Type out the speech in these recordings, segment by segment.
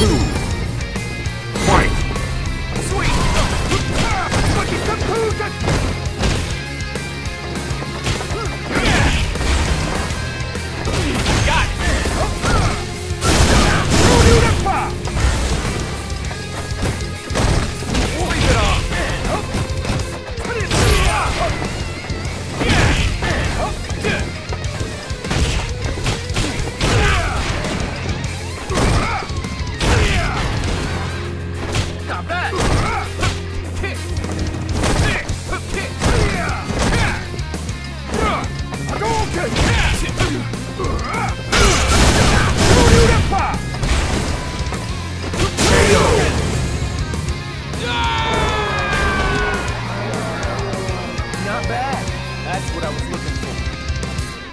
Fight!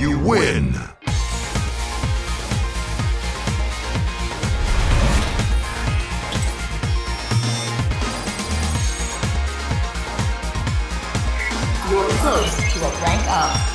You win! You're close to a rank up.